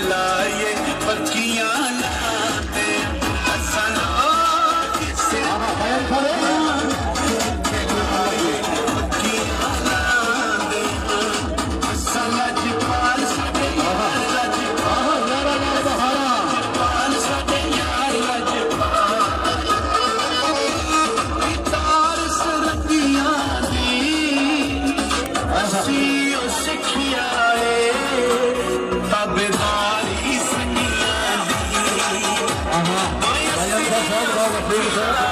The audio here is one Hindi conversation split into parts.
ਲਾਈਏ ਪੱਕੀਆਂ Lisa.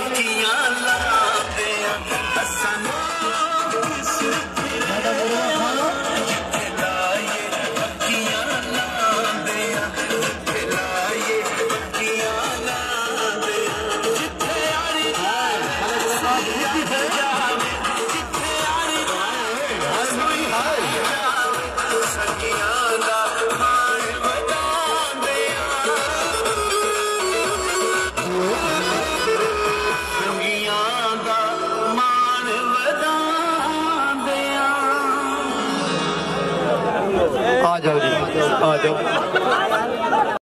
रखियां आ जाओ जी आ जाओ